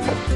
Thank you.